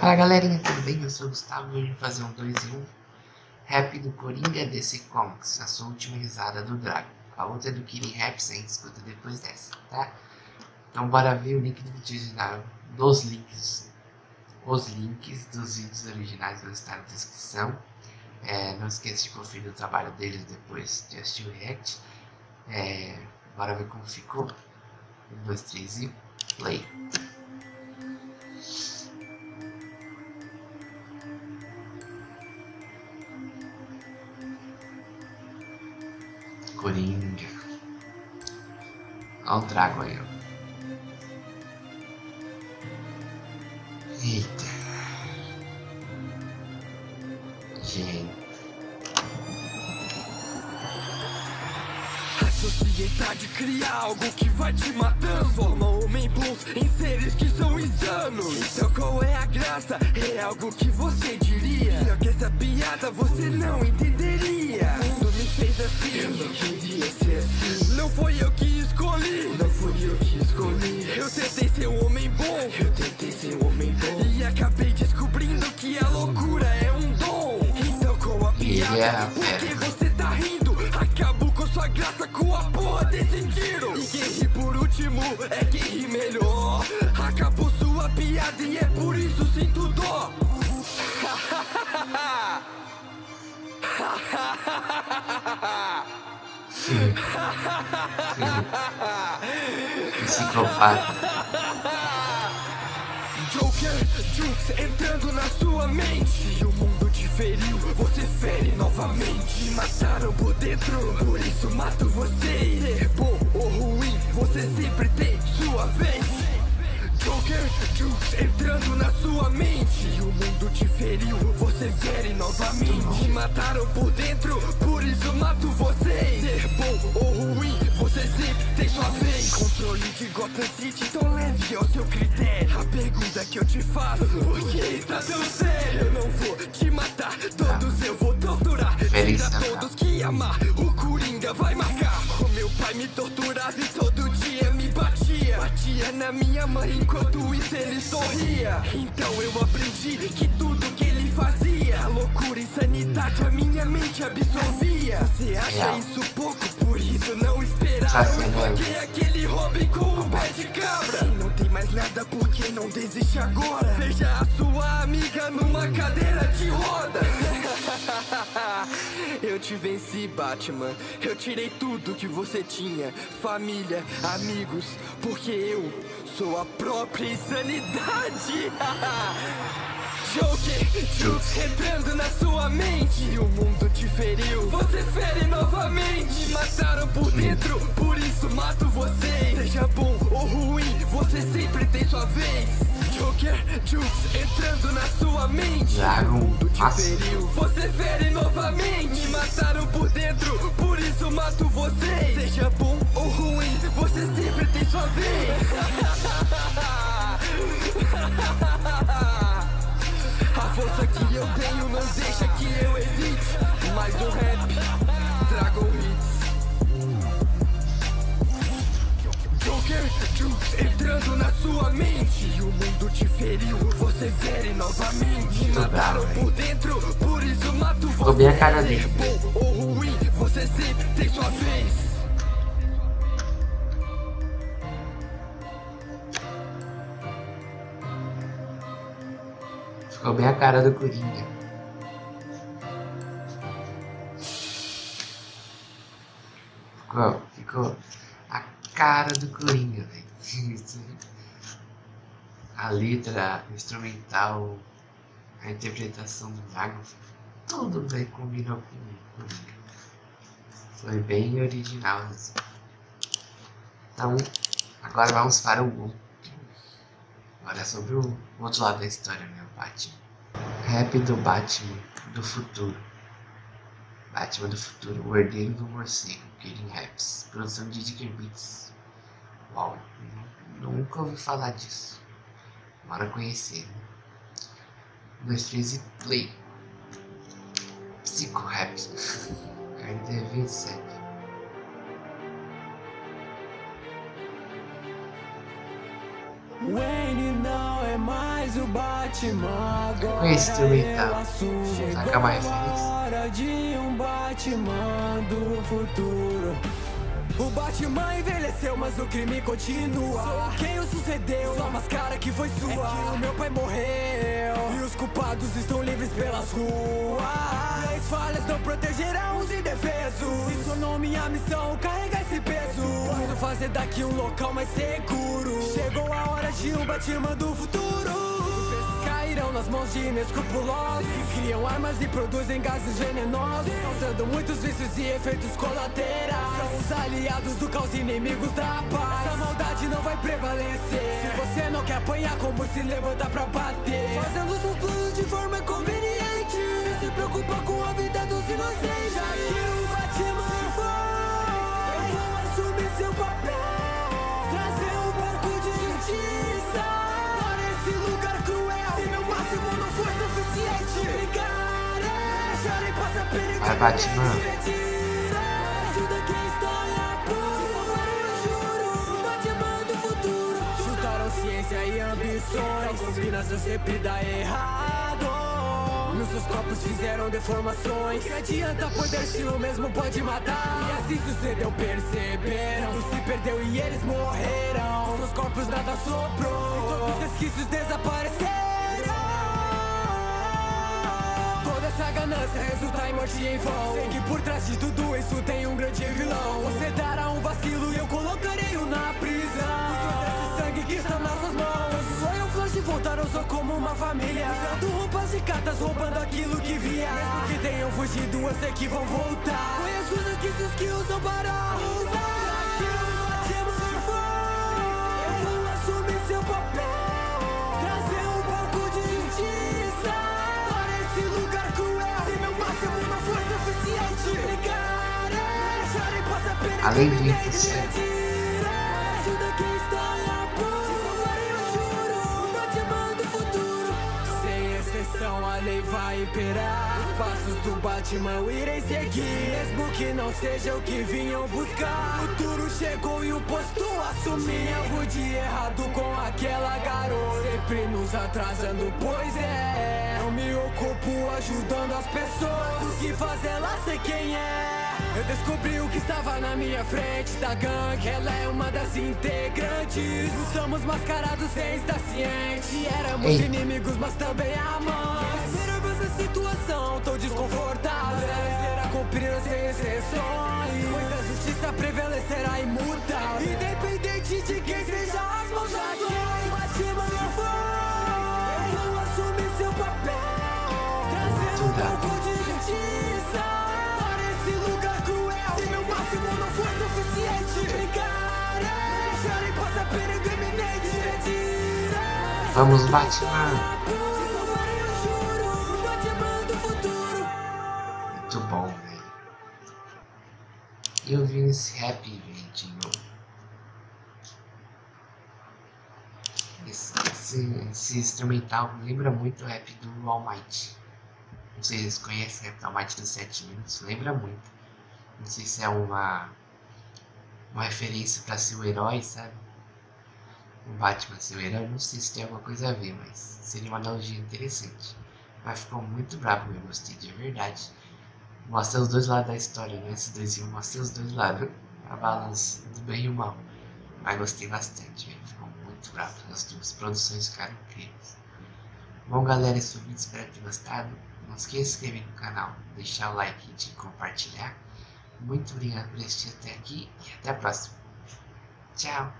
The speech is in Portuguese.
Fala galerinha, tudo bem? Eu sou o Gustavo e vim fazer um 2 em 1 Rap do Coringa DC Comics, a sua última risada do Drago. A outra é do Killing Rap, sem escuta depois dessa, tá? Então bora ver o link do vídeo original, dos links, os links dos vídeos originais vão estar na descrição. É, não esqueça de conferir o trabalho deles depois de assistir o react. É, bora ver como ficou. 1, 2, 3 e play. Coringa. Olha o trago aí. Eita. Gente. A sociedade cria algo que vai te matando Transforma homem bons em seres que são insanos Então qual é a graça? É algo que você diria Pior que essa piada você não entenderia qual a piada? Yeah, Por que fera. você tá rindo? Acabo com sua graça com a porra desse tiro E quem ri por último é quem ri melhor Acabou sua piada e é por isso sinto dó Psicopata. Joker, Jukes entrando na sua mente feriu, você fere novamente. Mataram por dentro, por isso mato você. Ser bom ou ruim, você sempre tem sua vez entrando na sua mente. O mundo te feriu, você fere novamente. Mataram por dentro, por isso mato você. Ser bom ou ruim, você sempre tem sua vez. Controle de Gotham City tão leve ao seu critério. A pergunta que eu te faço, por que está tão sério? Eu não vou te matar, todos eu vou torturar. Natal. todos que amar, o Coringa vai marcar. O meu pai me torturava e me batia Batia na minha mãe enquanto isso ele sorria. Então eu aprendi que tudo que ele fazia Loucura, insanidade, a minha mente absorvia. Você acha isso pouco, por isso não esperava. Assassino. Eu aquele Robin com o pé de cabra. E tem mais nada, porque não desiste agora Veja a sua amiga numa cadeira de roda Eu te venci, Batman. Eu tirei tudo que você tinha: família, amigos, porque eu sou a própria insanidade. Joker, Jukes entrando na sua mente. O mundo te feriu, você fere novamente. Mataram por dentro, por isso mato você. Seja bom ou ruim, você sempre tem sua vez. Joker, Jukes entrando na sua mente. Dragon, O mundo te feriu, você fere novamente. Me mataram por dentro, por isso mato você. Seja bom ou ruim, você sempre tem sua vez. A força que eu tenho não deixa que eu existe. Mais um rap, entrando na sua mente. O mundo te feriu, você fere novamente. Me mataram por dentro, por isso mato você. Ficou bem a cara dele. Bom ou ruim, você sempre tem sua vez. Ficou bem a cara do Coringa. Ficou, ficou a cara do Coringa, velho. A letra, o instrumental, a interpretação do Dragon, tudo velho combinou com o Coringa. Foi bem original assim. Então, agora vamos para o outro. Agora é sobre o outro lado da história, né? O Batman. Rap do Batman do futuro. Batman do futuro, o herdeiro do morcego, Killing Raps. Produção de Dicker Beats. Uau, nu- nunca ouvi falar disso. Bora conhecer. né? Um, dois, três e play. Psico Raps. RD 27. Wayne não é mais o Batman agora esse instrumental. ela assume. Saca mais a feliz? hora de um Batman do futuro o Batman envelheceu, mas o crime continua. Sou quem o sucedeu, sua máscara que foi sua. É que o meu pai morreu E os culpados estão livres pelas ruas. As falhas não protegerão os indefesos. Se tornou minha missão carregar esse peso Posso fazer daqui um local mais seguro. Chegou a hora de um Batman do futuro cairão nas mãos de inescrupulosos Que criam armas e produzem gases venenosos Causando muitos vícios e efeitos colaterais. São os aliados do caos inimigos da paz. Essa maldade não vai prevalecer. Se você não quer apanhar, como se levanta pra bater? Fazendo seus planos futuro Chutaram ciência e ambições. Combinação sempre dá errado. Nos seus fizeram deformações. Que adianta poder se o mesmo pode matar? E assim sucedeu, perceberam. Tudo se perdeu e eles morreram. Seus corpos nada sobrou E todos os resquícios desapareceram essa ganância resulta em morte em vão. Sei que por trás de tudo isso tem um grande vilão. Você dará um vacilo e eu colocarei-o na prisão. Por todo esse sangue que está nas suas mãos. Só eu flash voltaram só como uma família. Usando roupas e cartas, roubando aquilo que via Mesmo que tenham fugido, eu sei que vão voltar. Conheço os resquícios que usam para usar Batman do Sem exceção a lei vai imperar. Os passos do Batman eu irei seguir. Mesmo que não seja o que vinham buscar. O futuro chegou e o posto assumi. Algo de errado com aquela garota. Sempre nos atrasando, pois é ajudando as pessoas. O que faz ela ser quem é. Eu descobri o que estava na minha frente da gangue. Ela é uma das integrantes. Estamos mascarados sem estar ciente. Éramos Ei. inimigos, mas também amantes. Primeira vez essa situação, tô desconfortável. Será cumprir sem exceções. Pois a justiça prevalecerá Independente Vamos, Batman. Muito bom, velho. Eu vi esse rap, velho. Esse, esse, esse instrumental me lembra muito o rap do All Might. Não sei se vocês conhecem o rap do All Might dos 7 minutos. Lembra muito. Não sei se é uma, uma referência pra ser o herói, sabe? Batman ser o herói. Não sei se tem alguma coisa a ver, mas seria uma analogia interessante. Mas ficou muito bravo, eu gostei de verdade. Mostra os dois lados da história, né? Esses dois iam mostrar os dois lados. A balança do bem e o mal. Mas gostei bastante. Ficou muito bravo. As duas produções ficaram incríveis. Bom, galera, esse vídeo. Espero ter gostado. Não esqueça de se inscrever no canal, deixar o like e de compartilhar. Muito obrigado por assistir até aqui e até a próxima. Tchau!